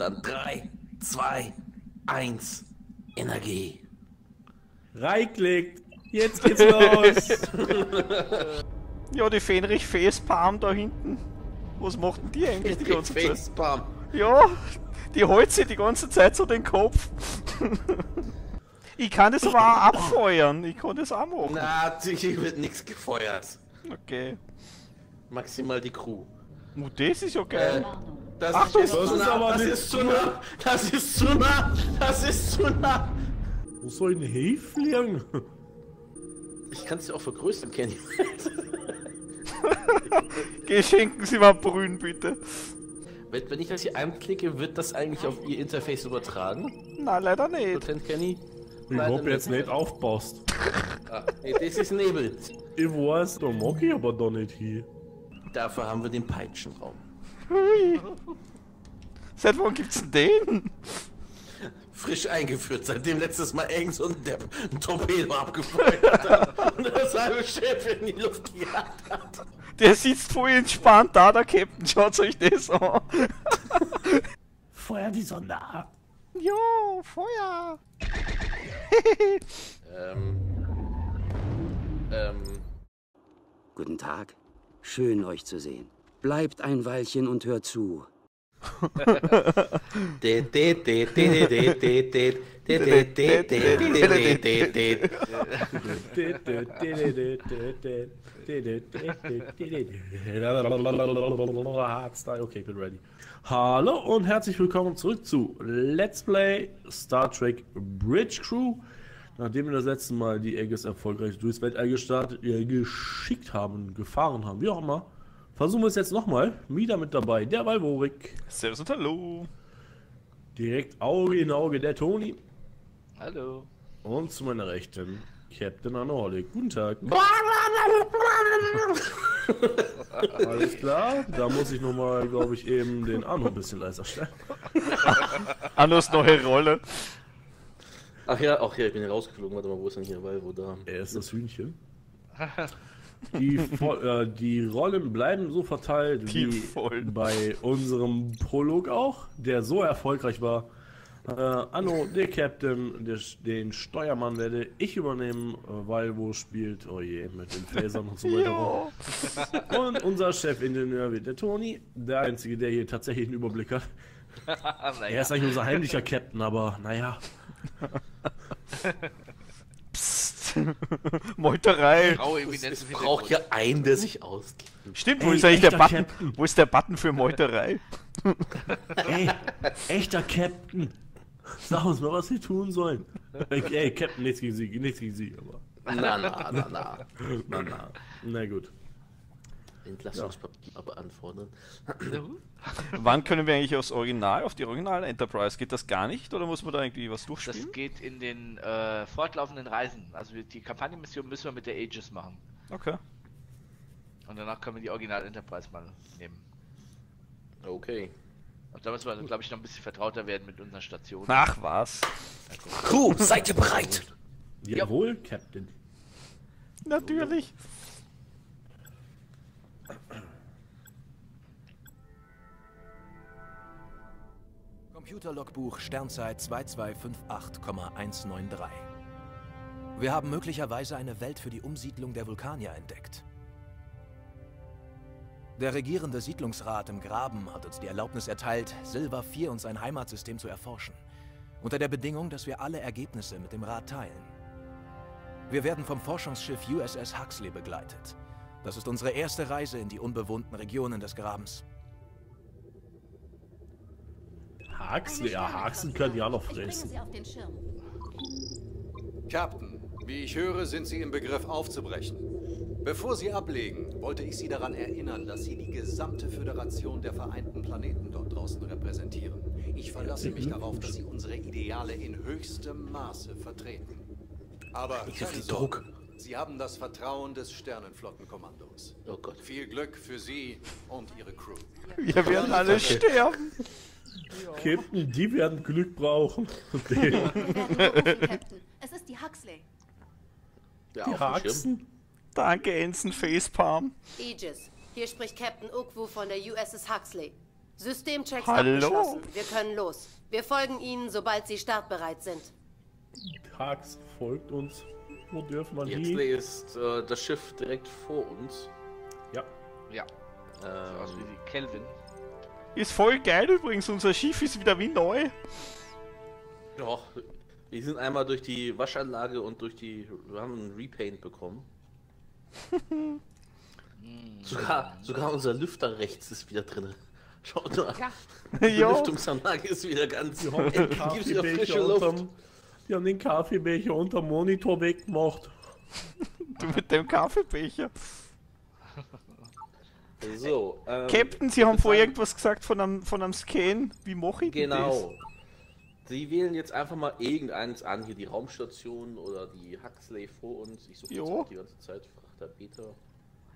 Dann 3, 2, 1, Energie. Reingeklickt. Jetzt geht's los. Ja, die Fenrich Facepalm da hinten. Was macht denn die eigentlich die ganze Zeit? Facepalm. Ja, die holt sich die ganze Zeit so den Kopf. ich kann das aber auch abfeuern. Ich kann das auch machen. Na, hier wird nichts gefeuert. Okay. Maximal die Crew. Oh, das ist ja geil. Äh, das Achtung, ist, das zu ist nah, aber das ist zu nah, das ist zu nah, das ist zu nah. Wo soll denn hinfliegen? Ich kann es ja auch vergrößern, Kenny. Geh, schenken Sie mal Brühen, bitte. wenn, wenn ich das hier anklicke, wird das eigentlich auf Ihr Interface übertragen? Nein, leider nicht. Prozent Kenny? Ich hab jetzt nicht aufpasst. Ah, nee, das ist Nebel. Ich weiß, da mag ich aber doch nicht hin. Dafür haben wir den Peitschenraum. Hui. Seit wann gibt's denn den? Frisch eingeführt, seitdem letztes Mal irgend so ein Depp ein Torpedo abgefeuert hat und das halbe Schiff in die Luft gejagt hat. Der sitzt voll entspannt da, der Captain. Schaut euch das an. Feuer die Sonne ab. Jo, Feuer. Ähm. Ähm. Guten Tag. Schön, euch zu sehen. Bleibt ein Weilchen und hört zu. Okay, bin ready. Hallo und herzlich willkommen zurück zu Let's Play Star Trek Bridge Crew. Nachdem wir das letzte Mal die Eggers erfolgreich durchs Weltall gestartet, äh, geschickt haben, gefahren haben, wie auch immer, versuchen wir es jetzt nochmal. Wieder mit dabei, der Walvorik. Servus und hallo. Direkt Auge in Auge der Toni. Hallo. Und zu meiner Rechten Captain Anolik. Guten Tag. Alles klar, da muss ich nochmal, glaube ich, eben den Arno ein bisschen leiser stellen. Annos neue Rolle. Ach ja, auch ja, ich bin hier rausgeflogen. Warte mal, wo ist denn hier? Weil, wo da? Er ist das Hühnchen. Die, äh, die Rollen bleiben so verteilt Die wie vollen. bei unserem Prolog auch, der so erfolgreich war. Äh, Anno, der Captain, der, den Steuermann werde ich übernehmen, äh, weil wo spielt, oh je, mit den Phasern und so weiter. Und unser Chefingenieur wird der Toni, der Einzige, der hier tatsächlich einen Überblick hat. Er ist eigentlich unser heimlicher Captain, aber naja. Meuterei. Es, braucht ja einen, der sich auskennt. Stimmt, wo Ey, ist eigentlich der Button? Captain. Wo ist der Button für Meuterei? Ey, echter Captain. Sag uns mal, wir tun sollen. Ey, ey, Captain, nichts gegen sie, nichts gegen sie, aber. Na, na, na, na. Na, na. Na gut. Entlassungspapier beantworten. Wann können wir eigentlich aufs Original, auf die Original Enterprise? Geht das gar nicht oder muss man da irgendwie was durchspielen? Das geht in den äh, fortlaufenden Reisen. Also die Kampagnenmission müssen wir mit der Aegis machen. Okay. Und danach können wir die Original Enterprise mal nehmen. Okay. Und da müssen wir, glaube ich, noch ein bisschen vertrauter werden mit unseren Stationen. Ach was. Crew, seid ihr bereit? Jawohl, Captain. Natürlich. Computerlogbuch Sternzeit 2258,193. Wir haben möglicherweise eine Welt für die Umsiedlung der Vulkanier entdeckt. Der regierende Siedlungsrat im Graben hat uns die Erlaubnis erteilt, Silva 4 und sein Heimatsystem zu erforschen. Unter der Bedingung, dass wir alle Ergebnisse mit dem Rat teilen. Wir werden vom Forschungsschiff USS Huxley begleitet. Das ist unsere erste Reise in die unbewohnten Regionen des Grabens. Haxen, ja, Haxen können ja noch fressen. sie auf den Schirm. Captain, wie ich höre, sind Sie im Begriff aufzubrechen. Bevor Sie ablegen, wollte ich Sie daran erinnern, dass Sie die gesamte Föderation der Vereinten Planeten dort draußen repräsentieren. Ich verlasse mich darauf, dass Sie unsere Ideale in höchstem Maße vertreten. Aber Ich keine den Sorge, Druck. Sie haben das Vertrauen des Sternenflottenkommandos. Oh Gott. Viel Glück für Sie und Ihre Crew. Wir werden alle sterben. Captain, die werden Glück brauchen. Die Wir werden Captain. Es ist die Huxley. Dem Schirm. Haxen. Danke, Ensign Facepalm. Aegis, hier spricht Captain Ukwu von der USS Huxley. Systemchecks Hallo? abgeschlossen. Wir können los. Wir folgen Ihnen, sobald Sie startbereit sind. Hax folgt uns. Wo dürfen wir Jetzt hin? ist äh, das Schiff direkt vor uns. Ja. Ja, sieht aus wie Ähm, die Kelvin. Ist voll geil übrigens, unser Schiff ist wieder wie neu. ja, wir sind einmal durch die Waschanlage und durch die. Wir haben einen Repaint bekommen. sogar, sogar unser Lüfter rechts ist wieder drin. Schaut mal. Die ja, Lüftungsanlage ist wieder ganz. Die Endlich gibt's wieder frische Luft. Die haben den Kaffeebecher unterm Monitor weggemacht. du mit dem Kaffeebecher. So, ähm, Captain, Sie haben vorher irgendwas gesagt von einem, von einem Scan. Wie mache ich denn Genau. Sie wählen jetzt einfach mal irgendeins an, hier die Raumstation oder die Huxley vor uns. Ich suche jetzt Jo. die ganze Zeit Frachter das?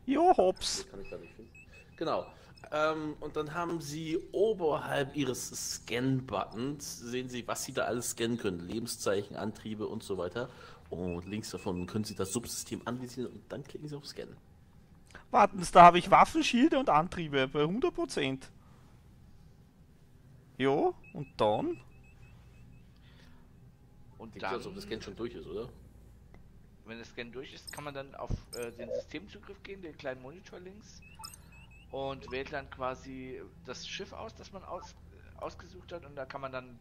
Ja, hops. Nee, kann ich da nicht finden. Genau. Ähm, und dann haben Sie oberhalb Ihres Scan-Buttons, sehen Sie, was Sie da alles scannen können. Lebenszeichen, Antriebe und so weiter. Und links davon können Sie das Subsystem anvisieren und dann klicken Sie auf Scannen. Warten Sie, da habe ich Waffen, Schilde und Antriebe bei 100%. Ja, und dann? Und dann, so, als ob das Scan schon durch ist, oder? wenn das Scan durch ist, kann man dann auf äh, den Systemzugriff gehen, den kleinen Monitor links. Und wählt dann quasi das Schiff aus, das man aus, ausgesucht hat. Und da kann man dann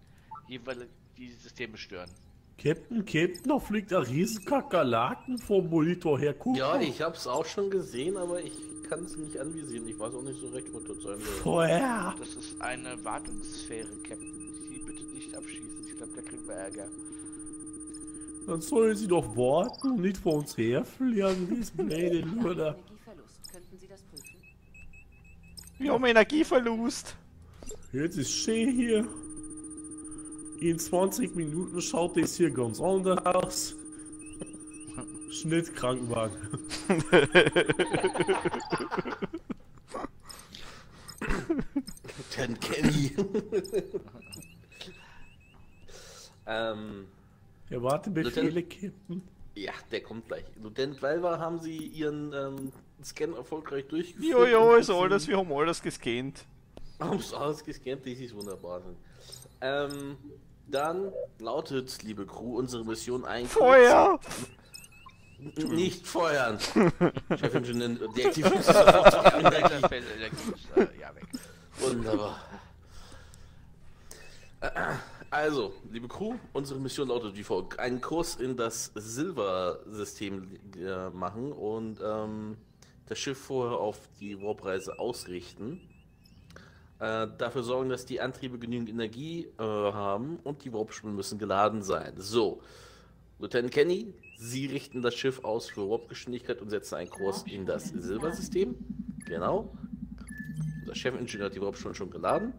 jeweils die Systeme stören. Captain, Captain, da fliegt ein riesen Kakerlaken vom Monitor her. Guck Ja, ich habe es auch schon gesehen, aber ich kann es nicht anvisieren. Ich weiß auch nicht so recht, was das sein soll. Feuer. Das ist eine Wartungssphäre, Captain. Die bitte nicht abschießen. Ich glaube, da kriegen wir Ärger. Dann sollen sie doch warten und nicht vor uns herfliegen, wie es blöde Luder. Energieverlust. Könnten Sie das prüfen? Wir haben Energieverlust. Jetzt ist schön hier. In 20 Minuten schaut es hier ganz anders aus. Schnitt Krankenwagen. Ten Kenny. ähm, Erwartebefehle, Captain. ja, der kommt gleich. Lieutenant Valva, haben Sie Ihren ähm, Scan erfolgreich durchgeführt? Jo, jo, Und ist alles, wir haben alles gescannt. Haben es alles gescannt, das ist wunderbar. Ähm, dann lautet, liebe Crew, unsere Mission ein. Feuer! Nicht feuern! Chefingenieur deaktiviert sofort Energie, äh, ja, weg. Wunderbar. Also, liebe Crew, unsere Mission lautet wie folgt: Einen Kurs in das Silver-System äh, machen und ähm, das Schiff vorher auf die Warpreise ausrichten. Äh, dafür sorgen, dass die Antriebe genügend Energie äh, haben und die Warpspulen müssen geladen sein. So, Lieutenant Kenny, Sie richten das Schiff aus für Warpgeschwindigkeit und setzen einen Kurs in das Silbersystem. Genau. Unser Chefingenieur hat die Warpspulen schon geladen.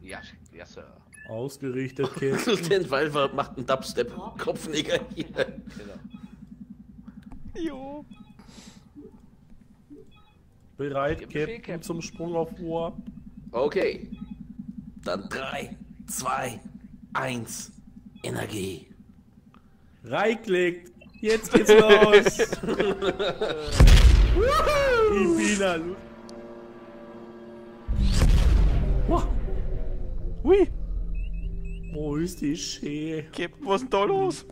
Ja, ja, Sir. Ausgerichtet, Captain. Lieutenant Valver macht einen Dubstep. Kopfnicker hier. Genau. Jo. Bereit, Captain, Captain. zum Sprung auf Warp. Okay. Dann 3, 2, 1. Energie. Reingeklickt. Jetzt geht's los. ich bin da. Lu- Wow. Hui, Oh, ist die schön. Captain, was ist denn da los?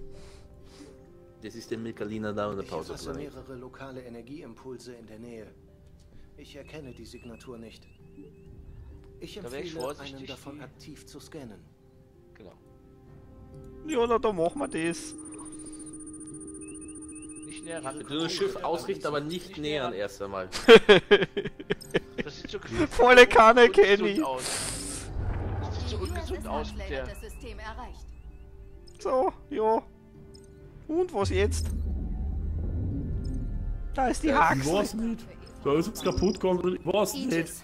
Das ist der Milkaliner da und der Ich Pause. erfasse mehrere lokale Energieimpulse in der Nähe. Ich erkenne die Signatur nicht. Ich empfehle, einen davon die- aktiv zu scannen. genau. Ja, na, da machen wir das. Nicht näher ran. Bitte das Schiff ausrichten, aber nicht nähern erst einmal. Das sieht so Volle Kanne, Kenny. aus. Das sieht so ungesund aus mit der. hat das System erreicht. So, ja. Und was jetzt? Da ist die Haxe. Da ist jetzt kaputt gegangen. Was? Aegis,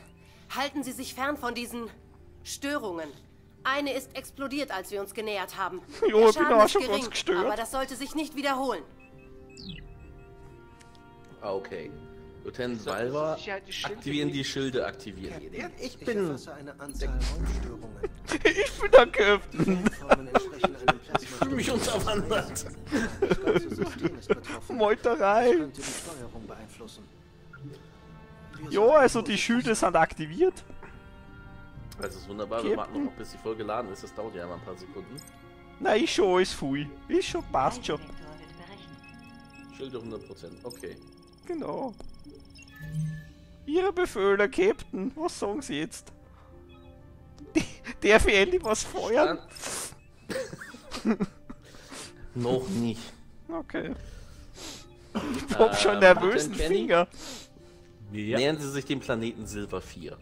halten Sie sich fern von diesen Störungen. Eine ist explodiert, als wir uns genähert haben. Jo, Der ich auch ist schon gering, gestört. Aber das sollte sich nicht wiederholen. Ah, Okay. Lieutenant Sie Valva, Sicherheit die Schilde aktivieren die? Schilde, aktivieren. Ja, ich Ich bin. erfasse eine Anzahl Raumstörungen. Ich bin der Captain. Ich fühle mich unterwandert. Meuterei. Sollten also die Schilde sind aktiviert. Das ist wunderbar. Wir warten noch, bis die Folge geladen ist. Das dauert ja immer ein paar Sekunden. Nein, ist schon alles viel. Ist schon, passt schon. Schilder 100%. Okay. Genau. Ihre Befehle, Captain. Was sagen Sie jetzt? Darf ich endlich was feuern? Noch nicht. Okay. Ich hab schon Ähm, nervösen? Finger. Ja, Nähern Sie sich dem Planeten Silver 4.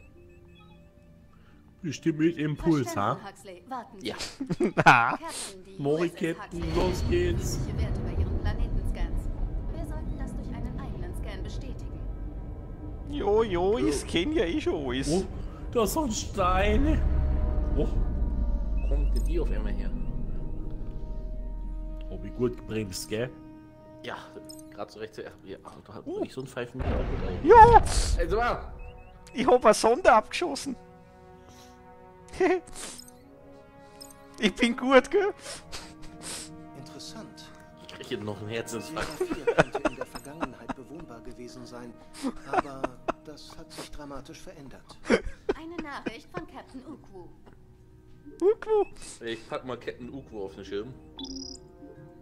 bestimmt mit Impuls, ha? Huxley. Warten Sie. Ja. Die Mori Captain, los geht's. Ähnliche Werte bei ihren Planetenscans. Wir sollten das durch einen eigenen Scan bestätigen. jo, jo, ich kenne ja eh schon alles. Oh, das sind Steine. Oh, Wo kommt denn die auf einmal her? oh wie gut gebremst, gell? Ja, gerade so rechts. Ja, ja, da hat ich so ein Pfeifen. Ja. Also mal. ich hab eine Sonde abgeschossen. ich bin gut, gell? Interessant. Ich krieg hier noch einen Herzinfarkt. Silva 4 könnte in der Vergangenheit bewohnbar gewesen sein, aber das hat sich dramatisch verändert. Eine Nachricht von Captain Ukwu. Ukwu. Ich pack mal Captain Ukwo auf den Schirm.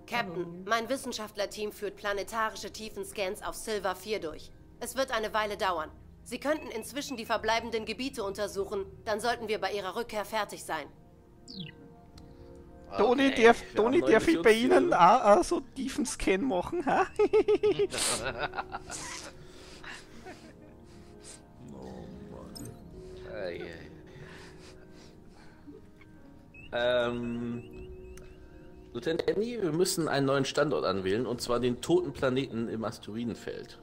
Captain, mein Wissenschaftlerteam führt planetarische Tiefenscans auf Silva 4 durch. Es wird eine Weile dauern. Sie könnten inzwischen die verbleibenden Gebiete untersuchen, dann sollten wir bei ihrer Rückkehr fertig sein. Toni, Okay, darf, wir Toni, haben darf ich bei. Ihnen auch, auch so tiefen Scan machen, ha? Ei, ei. Ähm, Lieutenant Andy, wir müssen einen neuen Standort anwählen, und zwar den toten Planeten im Asteroidenfeld.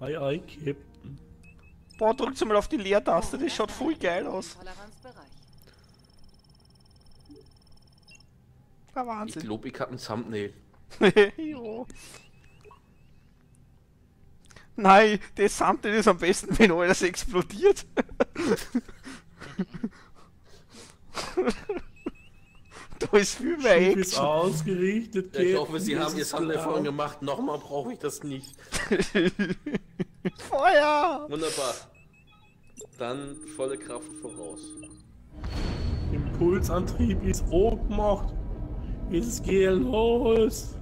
Ei, ei, Captain. Boah, drückt mal auf die Leertaste, das schaut voll geil aus. Toleranzbereich. Ah, Ich Wahnsinn. glaube, ich habe ein Thumbnail. jo. Nein, das Thumbnail ist am besten, wenn alles explodiert. da ist viel mehr Schiff ist ausgerichtet, Ja, ich hoffe, Sie haben Thumbnail klar. vorhin gemacht. Nochmal brauche ich das nicht. Feuer! Wunderbar. Dann volle Kraft voraus. Impulsantrieb ist oben gemacht. Es geht los.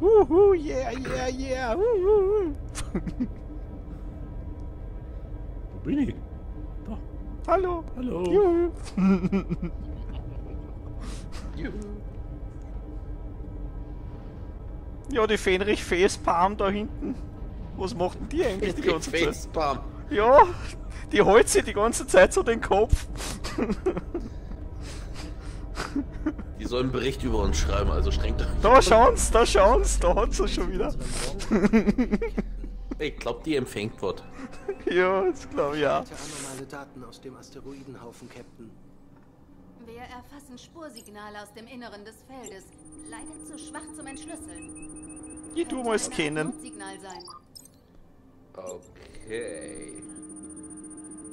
Uhu, yeah, yeah, yeah. Uhu. Ich? Da. Hallo. Hallo. Juhu. Ja, die Fenrich Facepalm da hinten. Was macht denn die eigentlich die ganze Zeit? Facepalm. Ja, die holt sich die ganze Zeit so den Kopf. Die sollen einen Bericht über uns schreiben, also strengt euch. Da schauen's, da schauen's, da hat sie schon wieder. Ich glaube, die empfängt wird. Ja, das glaube ich ja. Bitte anormale Daten aus dem Asteroidenhaufen, Captain. Wir erfassen Spursignale aus dem Inneren des Feldes. Leider zu schwach zum Entschlüsseln. Ich tu mal scannen. Notsignal sein. Okay.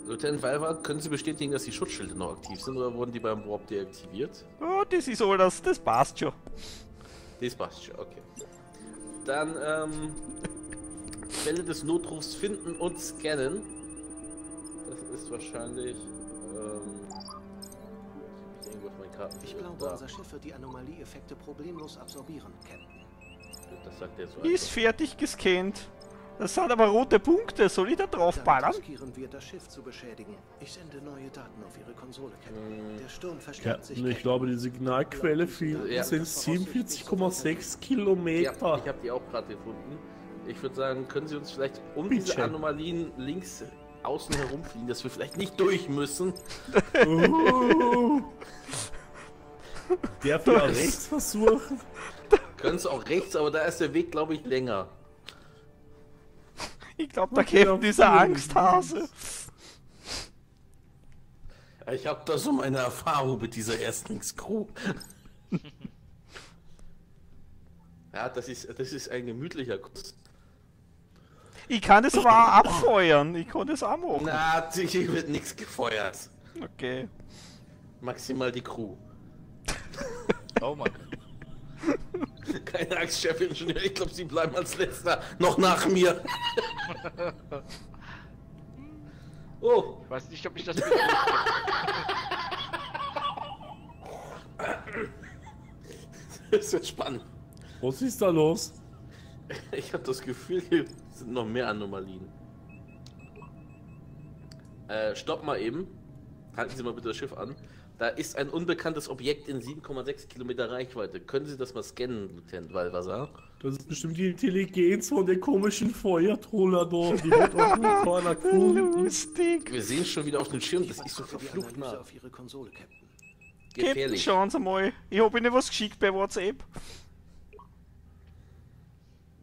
Lieutenant Valva, können Sie bestätigen, dass die Schutzschilde noch aktiv sind oder wurden die beim Warp deaktiviert? Oh, das ist alles, das passt schon. Das passt schon, okay. Dann, ähm, Quelle des Notrufs finden und scannen. Das ist wahrscheinlich, ähm, ich irgendwo auf meinen Karten. Ich glaube, unser Schiff wird die Anomalieeffekte problemlos absorbieren, Captain. Das sagt er so Ist einfach. fertig gescannt. Das sind aber rote Punkte, soll ich da drauf ballern? riskieren wir, das Schiff zu beschädigen. Ich sende neue Daten auf Ihre Konsole, Captain. Der Sturm verstärkt sich. Ich glaube, die Signalquelle Ja. sind 47,6 Ja, Kilometer. ich habe die auch gerade gefunden. Ich würde sagen, können Sie uns vielleicht um Bitte. diese Anomalien links außen herumfliegen, dass wir vielleicht nicht durch müssen. Uh. Der für rechts versuchen. Können es auch rechts, aber da ist der Weg, glaube ich, länger. Ich glaube, ist ein jeden Angsthase. Ich habe da so meine Erfahrung mit dieser Erstlingscrew. ja, das ist, das ist ein gemütlicher Kurs. Ich kann das aber auch abfeuern. Ich kann das auch machen. Na, hier wird nichts gefeuert. Okay. Maximal die Crew. Oh Mann. Keine Angst, Chefingenieur. Ich glaube, Sie bleiben als letzter noch nach mir. oh, Ich weiß nicht, ob ich das das wird spannend. Was ist da los? Ich habe das Gefühl, hier sind noch mehr Anomalien. Äh, stopp mal eben. Halten Sie mal bitte das Schiff an. Da ist ein unbekanntes Objekt in 7,6 Kilometer Reichweite. Können Sie das mal scannen, Lieutenant Valvasar? Das ist bestimmt die Intelligenz von der komischen Feuertroller da. Die wird auch nur vor einer Kuh. Lustig. Wir sehen schon wieder auf dem Schirm, das ist so verflucht nah. auf Ihre Konsole, Captain. Captain, Gefährlich. schauen Sie mal. Ich hab Ihnen was geschickt bei WhatsApp.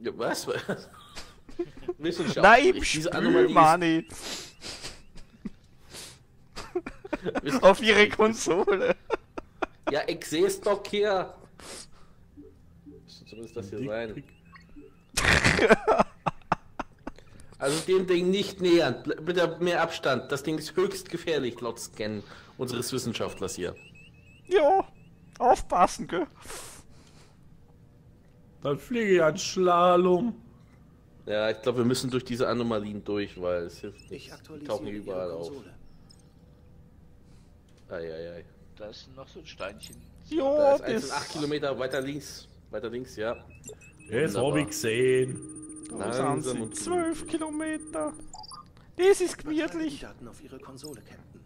Ja, was? Wissenschaft. Nein, im Diese Anomalie meine ich. ist, Auf Ihre Konsole. Ja, ich sehe es doch hier. Müsste zumindest das hier sein. Also dem Ding nicht nähern. Bitte mehr Abstand. Das Ding ist höchst gefährlich, laut Scan unseres Wissenschaftlers hier. Ja, aufpassen, gell? Dann fliege ich ein Slalom. Ja, ich glaube, wir müssen durch diese Anomalien durch, weil es hilft Ich nicht. Die tauchen überall auf. Eieiei. Da ist noch so ein Steinchen. Da Ja, ist eins in das, 8 Kilometer weiter links. Weiter links, ja. Das Wunderbar. habe ich gesehen. da sind Langsam sie. und 12 Kilometer. Das ist gemütlich. Daten auf Ihre Konsole, Captain.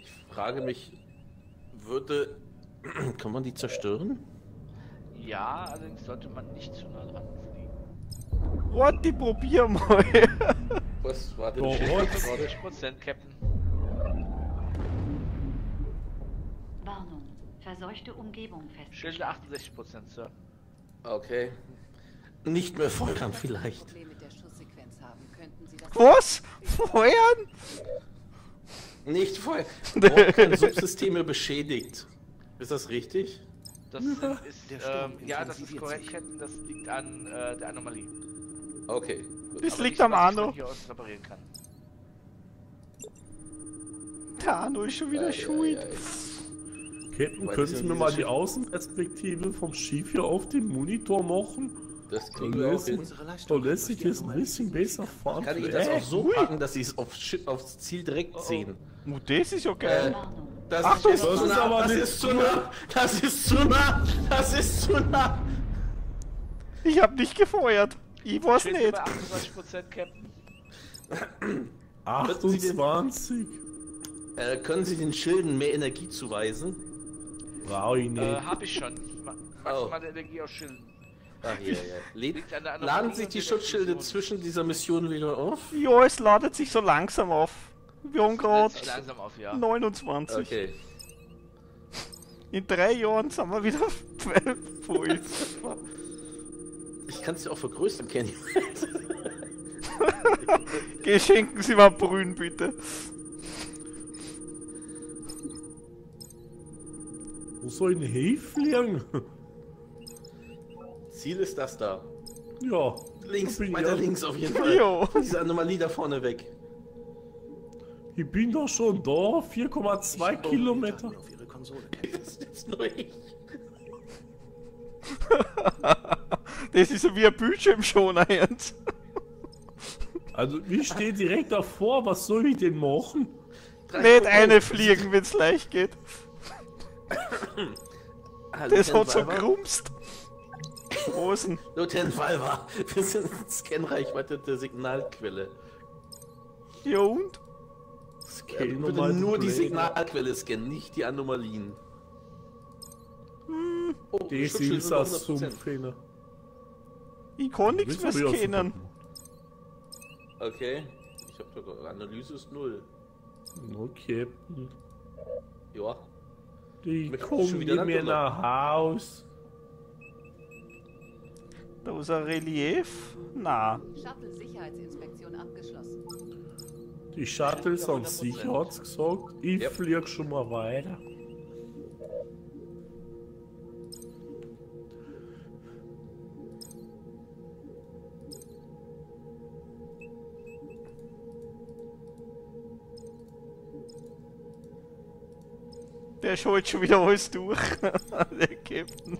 Ich frage mich, würde. Kann man die zerstören? Ja, allerdings sollte man nicht zu nah dran fliegen. Warte, probier mal. Was war denn Oh, Schiff what? jetzt gerade? 40%, Captain. Warnung. Verseuchte Umgebung Schilde festgestellt. 68%, Sir. Okay. Nicht mehr feuern vielleicht. Was? Feuern? Nicht feuern. Subsysteme beschädigt. Ist das richtig? Das ist, ähm, ja, das ist korrekt, sich. Captain. Das liegt an äh, der Anomalie. Okay. Gut. Das Aber liegt am Arno. hier aus reparieren kann. Der Arno ist schon wieder Ei, schuld. ei, ei. Captain, können Sie ja mir mal die Außenperspektive vom Schiff hier auf dem Monitor machen? Das kriegen wir auch lässt, hin. Leistung lässt sich die ein bisschen besser fahren. Kann ich das Äh, auch so ui. packen, dass sie es auf aufs Ziel direkt sehen? Oh, das ist ja geil. Warnung. Das Achtung, ist, das ist nah, aber das nicht- ist zu nah, das ist zu nah, das ist zu nah. Ich hab nicht gefeuert. Ich weiß Schilde nicht. bei 28%, Captain. 28. Äh, können Sie den Schilden mehr Energie zuweisen? Brauche ich Äh, nicht. hab ich schon. Ma- Maximale Energie aus Schilden. Ach, ja. Anomalie Laden sich die Schutzschilde zwischen dieser Mission wieder auf? Ja, es ladet sich so langsam auf. Wir haben gerade Setzt sich langsam auf, ja. 29. Okay. In drei Jahren sind wir wieder voll. Ich kann es ja auch vergrößern, Kenny. Geh, schenken Sie mal Brühen, bitte. Wo soll ich denn hinfliegen? Ziel ist das da. ja. Links, da bin ich weiter ja. links auf jeden Fall. Jo. Diese Anomalie da vorne weg. Ich bin doch schon da. 4,2 Die Kilometer. Daten auf Ihre Konsole, Captain. Das ist nur ich. Das ist so wie ein Bildschirmschoner jetzt. Also, ich stehe direkt davor. Was soll ich denn machen? Nicht eine fliegen, wenn's leicht geht. Das hat so grumst. Rosen. Lieutenant Valva, wir sind in Scanreichweite der Signalquelle. Ja und? Ja, Scan bitte nur die. Signalquelle scannen, nicht die Anomalien. Oh, Das ist ein 100%. Sumpfhähner. Ich kann nichts mehr scannen. Okay. Ich hab doch Analyse ist null. Okay. Ja. Ich Möchtest du komme schon nicht wieder mehr langgelaufen? nach Haus. Da ist ein Relief. Na. Shuttle-Sicherheitsinspektion abgeschlossen. Die Shuttles 100%. sicher, hat's gesagt. Ich Yep. flieg schon mal weiter. Der schaut schon wieder alles durch. der Captain.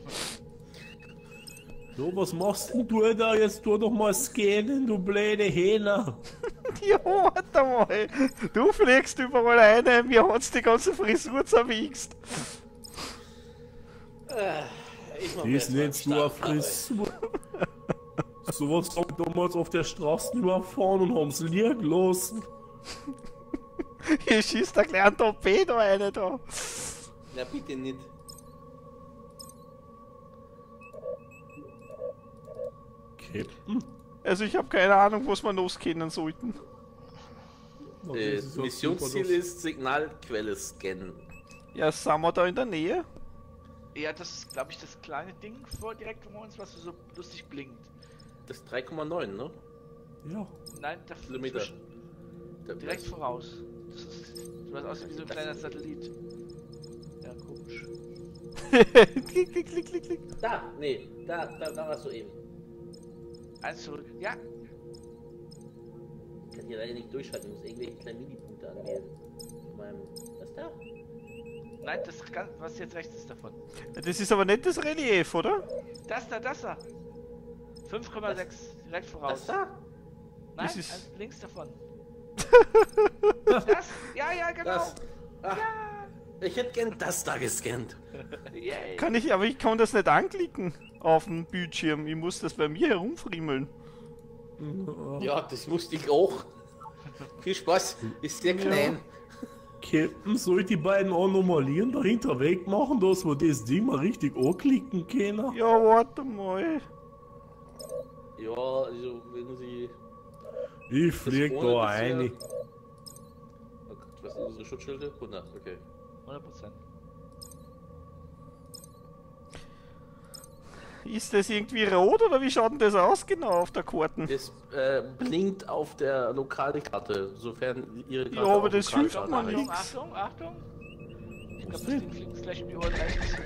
So, was machst denn du da? Jetzt tu doch mal scannen, du blöde Hähner. Ja, warte mal. Du fliegst überall rein, mir hat's die ganze Frisur zerwichst. Nennst du eine Startarbeit. Frisur. Sowas haben wir damals auf der Straße überfahren und haben's liegen gelassen. Hier schießt der kleine Torpedo rein da. Na bitte nicht. Captain? Also ich habe keine Ahnung, was wir loskennen sollten. Äh, das ist Missionsziel super, ist Signalquelle scannen. Ja, sind wir da in der Nähe? Ja, das ist, glaube ich, das kleine Ding vor direkt vor uns, was so lustig blinkt. Das ist 3,9, ne? das- Ja. Nein, da Kilometer. zwischen- Da- direkt voraus. Das ist, das aus wie so ein kleiner Satellit. Ja, komisch. klick, klick, klick, klick, klick. Da, nee, da, da, da warst du eben. Eins zurück. Ja, kann hier leider nicht durchschalten, ich muss irgendwelche kleinen Minipunkte anwählen. Von meinem. Das da? nein, das was jetzt rechts ist davon. Das ist aber nicht das Relief, oder? Das da, das da. 5,6 direkt voraus. Das da? Nein, Das ist- eins links davon. das? Ja, ja, genau. Das. Ah, Ich hätte gern das da gescannt. Yay. Kann ich, aber ich kann das nicht anklicken auf dem Bildschirm. Ich muss das bei mir herumfriemeln. Ja, das musste ich auch. Viel Spaß, ist sehr klein. Captain, soll ich die beiden Anomalien dahinter wegmachen, dass wir das Ding mal richtig anklicken können? Ja, warte mal. Ja, also wenn sie. Ich flieg da rein. Oh Gott, was sind unsere Schutzschilde? 100, okay. 100%. Ist das irgendwie rot oder wie schaut denn das aus genau auf der Karte? Das äh, blinkt auf der Lokalkarte, sofern ihre Karte Ja, aber auf das hilft mir heißt. nicht. Achtung, Achtung, Achtung. Ich glaube, das Ding fliegt gleich um die Ohren rechts.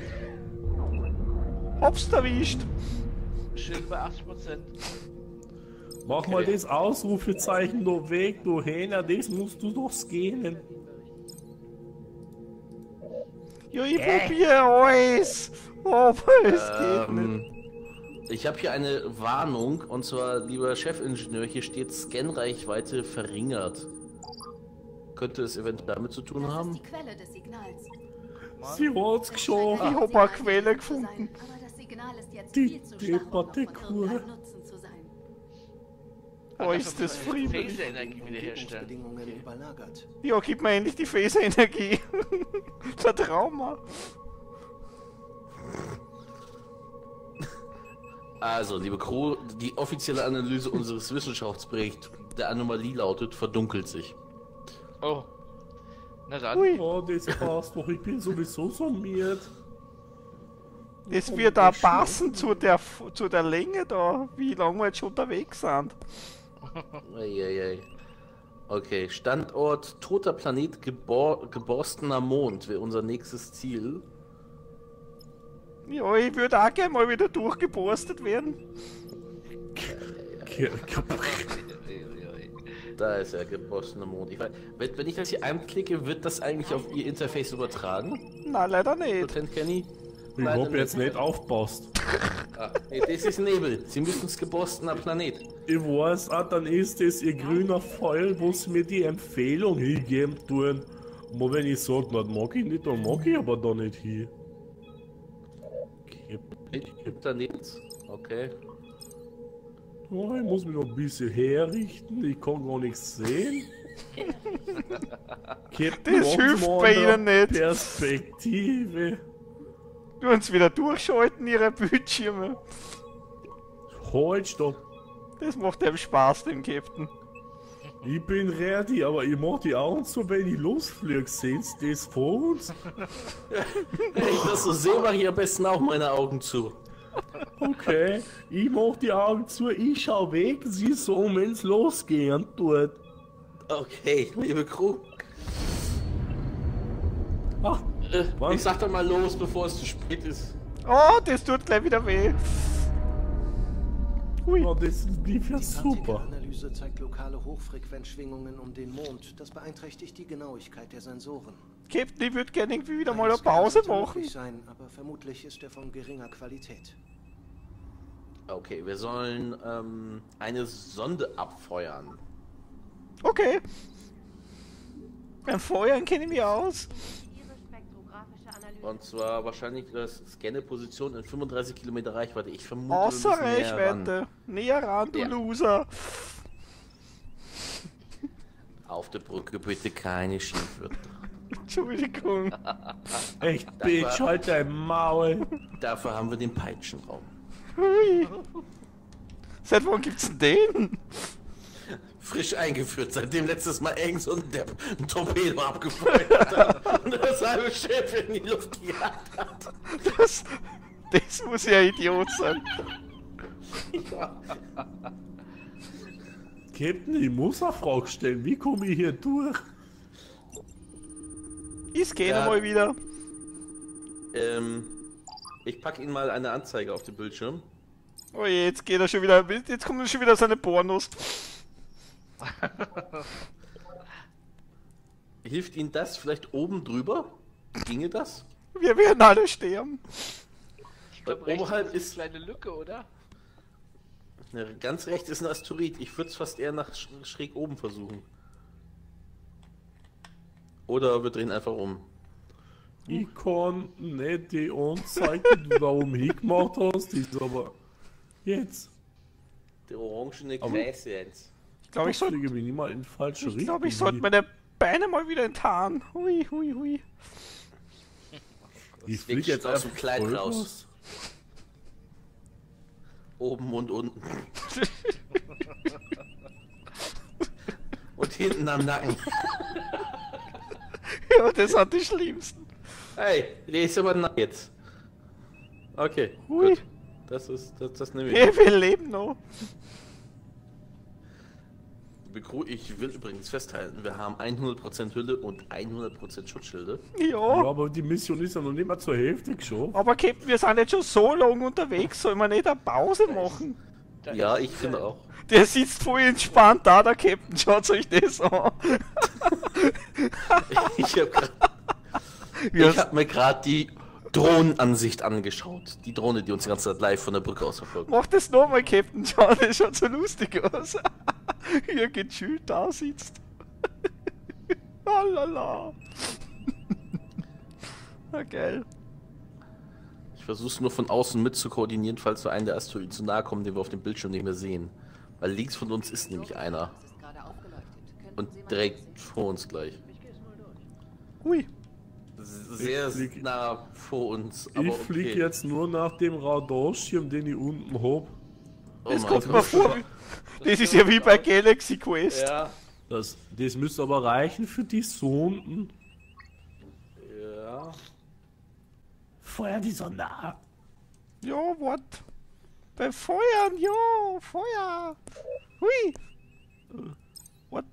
Hab's erwischt. Schild bei 80%. Mach mal das Ausrufezeichen noch weg, du Hähner, das musst du doch scannen. Ja, ich probiere alles. Aber es geht nicht. Ähm, ich habe hier eine Warnung und zwar, lieber Chefingenieur, hier steht Scanreichweite verringert. Könnte es eventuell damit zu tun Das haben? ist die Quelle des Signals. Sie hat's Es geschafft. scheint Ich hab eine Quelle gefunden. Aber das Signal ist jetzt Die viel zu schwach, um noch von Debatte-Kur. Oh, ist das friemelig. Phaser-Energie wiederherstellen. Umgebungsbedingungen überlagert. Ja, gib mir endlich die Phaser-Energie. Vertrau mir. Also, liebe Crew, die offizielle Analyse unseres Wissenschaftsberichts der Anomalie lautet, verdunkelt sich. Oh. Na dann. Ui, Oh, das passt doch, ich bin sowieso summiert. das wird da passen zu der, zu der Länge da, wie lange wir jetzt schon unterwegs sind. Eieiei. Okay, Standort toter Planet, gebor geborstener Mond wäre unser nächstes Ziel. Ja, ich würde auch gerne mal wieder durchgeborstet werden. Ke- Da ist er, geborstener Mond. Ich weiß, wenn, wenn ich das hier anklicke, wird das eigentlich auf Ihr Interface übertragen? Nein, leider nicht. Lieutenant Kenny? Ich hab jetzt nicht aufpasst. Ah, nee, das ist Nebel. Sie müssen es geborstener Planet. Ich weiß, ah, dann ist das ihr grüner Pfeil, wo sie mir die Empfehlung hingeben tun. Und wenn ich sage, das mag ich nicht, dann mag ich aber da nicht hin. Gibt da nichts. Okay. Oh, ich muss mich noch ein bisschen herrichten, ich kann gar nichts sehen. Captain, Das hilft bei Ihnen nicht. Perspektive. Du uns wieder durchschalten, ihre Bildschirme. Halt, stopp. Das macht einem Spaß, dem Captain. Ich bin ready, aber ich mach die Augen zu, wenn ich losfliege. Sehen Sie das vor uns? Wenn ich das so sehe, mache ich am besten auch meine Augen zu. Okay, ich mach die Augen zu, ich schau weg, Sie so, wenn's losgehen tut. Okay, liebe Crew. Ach, Äh, ich sag doch mal los, bevor es zu spät ist. Oh, das tut gleich wieder weh. Ui, oh, das lief ja Die super. Partikelanalyse zeigt lokale Hochfrequenzschwingungen um den Mond. Das beeinträchtigt die Genauigkeit der Sensoren. Captain, ich würde gerne irgendwie wieder mal Ein eine Pause machen. Sein, aber vermutlich ist er von geringer Qualität. Okay, wir sollen ähm, eine Sonde abfeuern. Okay. Beim Feuern kenne ich mich aus. Und zwar wahrscheinlich das Scanne-Position in 35 Kilometer Reichweite. Ich vermute, Außer. Reichweite. Näher ran, du Ja. Loser. Auf der Brücke bitte keine Schimpfwörter. Entschuldigung. Echt, Bitch, halt dein Maul. Dafür haben wir den Peitschenraum. Hui. Seit wann gibt's denn den? Frisch eingeführt, seitdem letztes Mal irgend so ein Depp ein Torpedo abgefeuert hat und das halbe Schiff in die Luft gejagt hat. Das, das muss ja Idiot sein. Captain, ich muss eine Frage stellen. Wie komme ich hier durch? Ich scanne Ja. mal wieder. Ähm, ich packe Ihnen mal eine Anzeige auf den Bildschirm. Oh je, jetzt geht er schon wieder. Jetzt kommen schon wieder seine Pornos. Hilft Ihnen das vielleicht oben drüber? Ginge das? Wir werden alle sterben. Ich glaube, oberhalb ist ist- eine kleine Lücke, oder? Ja, ganz rechts ist ein Asteroid. Ich würde es fast eher nach sch schräg oben versuchen. Oder wir drehen einfach um. Ich kann nicht die Anzeige, die du da oben hingemacht hast, die ist aber jetzt. Der orangene Kreis jetzt. Ich glaube, ich sollte fliege mich nicht mal in falsche ich Richtung. glaub, ich sollte meine Beine mal wieder enttarnen. Hui, hui, hui. Ich Das fliege jetzt aus dem einfach Kleid raus. Oben und unten. und hinten am Nacken. Ja, das sind die schlimmsten. Hey, ist aber nah jetzt. Okay, Hui. gut. Das ist, das, das nehme ich. Wir, wir leben noch. Begrü- Ich will übrigens festhalten, wir haben 100% Hülle und 100% Schutzschilde. Ja, Ja. aber die Mission ist ja noch nicht mal zur Hälfte geschafft. Aber Captain, wir sind jetzt schon so lange unterwegs. Soll man nicht eine Pause machen? Da Ja, ich finde auch. Der sitzt voll entspannt da, der Captain. Schaut euch das an. Ich habe Ja. ich hab mir gerade die Drohnenansicht angeschaut. Die Drohne, die uns die ganze Zeit live von der Brücke aus verfolgt. Mach das nochmal, Captain. Schau, das schaut so lustig aus. Wie er gechillt da sitzt. Lalala. Na geil. Ich versuche es nur von außen mit zu koordinieren, falls wir einen der Asteroiden zu nahe kommen, den wir auf dem Bildschirm nicht mehr sehen. Weil links von uns ist nämlich einer. Und direkt vor uns gleich. Hui. Sehr flieg- nah vor uns. Aber ich okay. fliege jetzt nur nach dem Radarschirm, den ich unten hab. Oh Das kommt mir vor. Das ist ja wie bei Galaxy Quest. Ja. Das, das müsste aber reichen für die Sonden. Ja. Feuer die Sonde ab. Ja, what? Beim Feuern, ja, Feuer. Hui. What?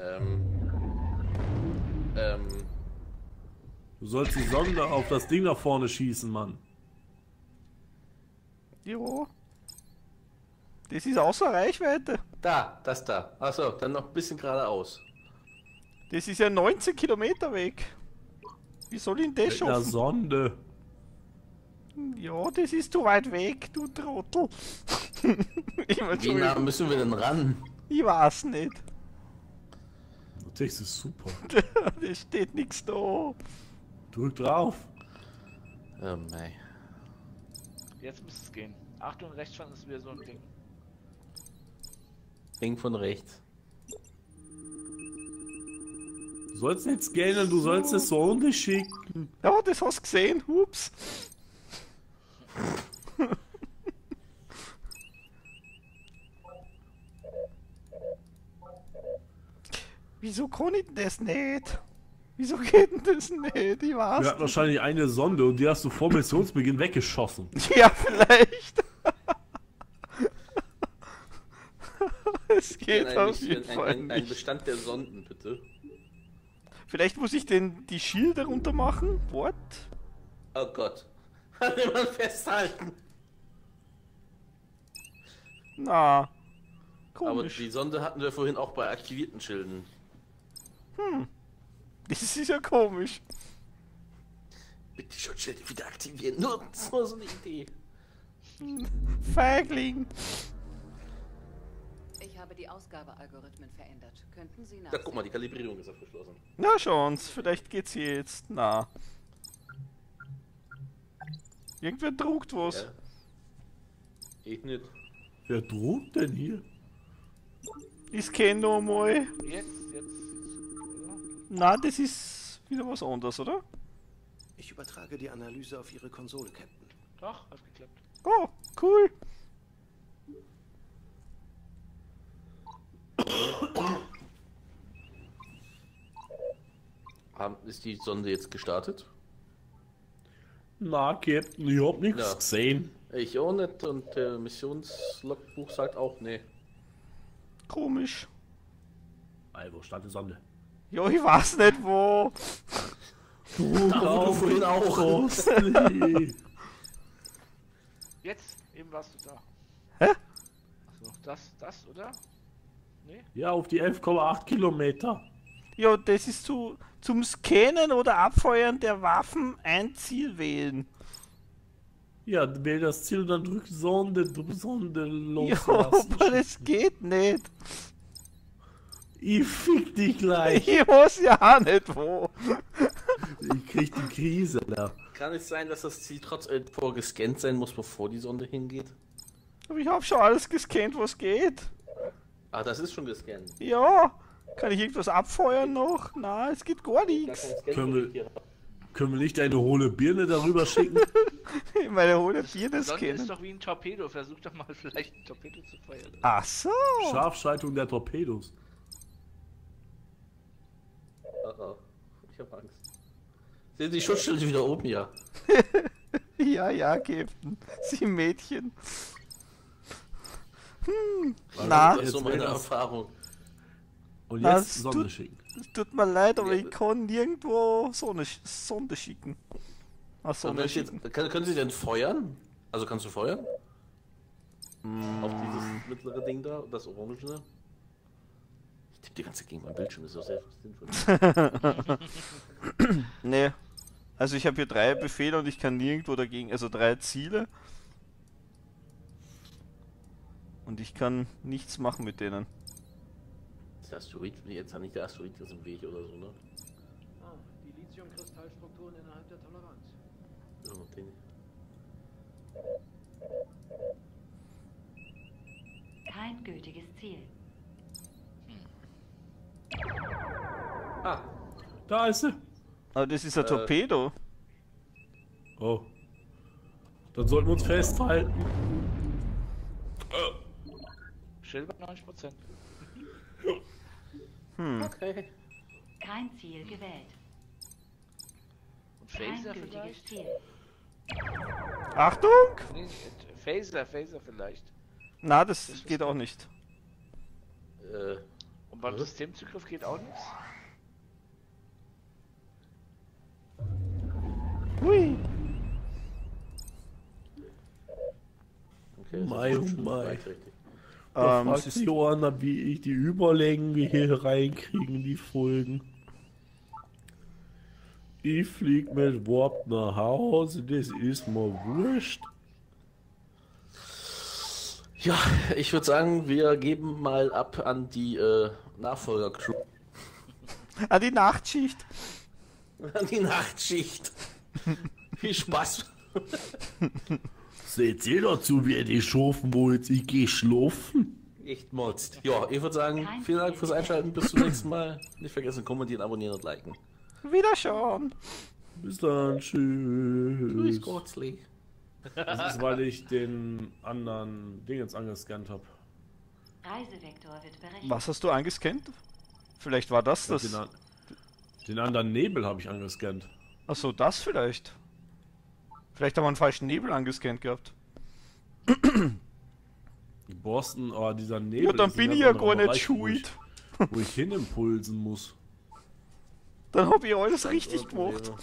Ähm. Ähm. Du sollst die Sonde auf das Ding nach vorne schießen, Mann. ja. Das ist außer Reichweite. Da, das da. Achso, dann noch ein bisschen geradeaus. Das ist ja 19 Kilometer weg. Wie soll ich denn das Mit einer schaffen? Sonde. Ja, das ist zu weit weg, du Trottel. ich, Wie nah müssen wir denn ran? ich weiß nicht. Das ist super. da steht nichts da. Drück drauf. Oh mei. Jetzt müsste es gehen. Achtung, rechts von ist wieder so ein Ding. Ding von rechts. Du sollst nicht scannen, du sollst eine Sonde schicken. Ja, das hast du gesehen. Ups. Wieso kann ich denn das nicht? Wieso geht denn das nicht? Ich weiß Wir hatten wahrscheinlich eine Sonde und die hast du vor Missionsbeginn weggeschossen. Ja, vielleicht. Es geht Ein, auf jeden ein, Fall ein, ein nicht. Bestand der Sonden, bitte. Vielleicht muss ich den, die Schilder runter machen. What? Oh Gott. Kann jemand festhalten? Na. Aber Komisch. die Sonde hatten wir vorhin auch bei aktivierten Schilden. Hm. Das ist ja komisch. Bitte schon schnell wieder aktivieren. Nur, nur so eine Idee. Feigling. Ich habe die Ausgabealgorithmen verändert. Könnten Sie nach. Da guck mal, die Kalibrierung ist abgeschlossen. Na schauen's, vielleicht geht's hier jetzt. Na. Irgendwer druckt was. Ja. Ich nicht. Wer druckt denn hier? Ich scanne noch mal. Jetzt. Na, das ist wieder was anderes, oder? Ich übertrage die Analyse auf Ihre Konsole, Captain. Doch, hat geklappt. Oh, cool. Haben- Ist die Sonde jetzt gestartet? Na, Captain, ich hab nichts Ja. gesehen. Ich auch nicht und der Missionslogbuch sagt auch nee. Komisch. Ey, wo stand Ja, ich weiß nicht wo. Du, Da, wo du vorhin auch. Kostli. Jetzt, eben warst du da. Hä? Achso, das, das, oder? Nee? Ja, auf die 11,8 Kilometer. Ja, das ist zu, zum Scannen oder Abfeuern der Waffen ein Ziel wählen. Ja, wähl das Ziel und dann drück Sonde, Sonde Ja, loslassen. aber das geht nicht. Ich fick dich gleich. Ich weiß ja auch nicht wo. Ich krieg die Krise da. Kann es sein, dass das Ziel trotzdem vorgescannt sein muss, bevor die Sonde hingeht? Aber ich habe schon alles gescannt, was geht. Ah, das ist schon gescannt. Ja. Kann ich irgendwas abfeuern noch? Na, es geht gar nichts. Können wir, können wir nicht eine hohle Birne darüber schicken? Meine hohle Birne ist scannen. doch wie ein Torpedo. Versuch doch mal vielleicht ein Torpedo zu feuern. Ach so. Scharfschaltung der Torpedos. Oh, oh. Ich hab Angst. Sehen Sie die Schutzschilde wieder oben, ja. Ja, ja, Captain. Sie Mädchen. Hm. Das Na, ist so meine das- Erfahrung. Und jetzt es Sonne tut- schicken. tut mir leid, aber ich kann nirgendwo Sonne, sch- Sonde schicken. Ach, So, Sonne schicken. jetzt, können, können Sie denn feuern? Also kannst du feuern? Auf dieses mittlere Ding da, das orange. Die ganze Zeit gegen mein Bildschirm, das ist doch sehr sinnvoll. Nee. Also ich habe hier drei Befehle und ich kann nirgendwo dagegen, also drei Ziele. Und ich kann nichts machen mit denen. Der Asteroid, jetzt hat nicht der Asteroid ist im Weg oder so, ne? Ah, die Lithiumkristallstrukturen innerhalb der Toleranz. Ja, den- Kein gültiges Ziel. Ah, Da ist sie. Aber das ist ein Äh. Torpedo. Oh. Dann sollten wir uns festhalten. Schild bei 90%. Hm. okay. Kein Ziel gewählt. Und Phaser vielleicht? Ziel. Achtung! Nee, äh, Phaser, Phaser vielleicht. Na, das geht auch nicht. Äh, Und beim? Systemzugriff geht auch nichts? Hui. okay. das Mei, ist oh mei. richtig. Da Ähm, fragt sich Johanna, wie ich die Überlängen hier reinkriege in die Folgen. Ich flieg mit Warp nach Hause, das ist mir wurscht. Ja, ich würde sagen, wir geben mal ab an die äh, Nachfolger-Crew. an die Nachtschicht. An die Nachtschicht. Viel Spaß. Seht ihr dazu, wie die Schofen, wo jetzt ich geh schlafen? Echt motzt. Ja, ich würde sagen, vielen Dank fürs Einschalten. Bis zum nächsten Mal. Nicht vergessen, kommentieren, abonnieren und liken. Wiederschauen. Bis dann, Tschüss, tschüss. Gottsley. Das ist, weil ich den anderen Dingens angescannt habe. Reisevektor wird berechnet. Was hast du angescannt? Vielleicht war das das. Den, an- den anderen Nebel habe ich angescannt. Achso, das vielleicht. Vielleicht haben wir einen falschen Nebel angescannt gehabt. Boston, oh, dieser Nebel. Ja, dann bin ich ja gar nicht Bereich, wo ich- schuld. Wo ich hinimpulsen muss. Dann habe ich alles richtig gemacht. Ja.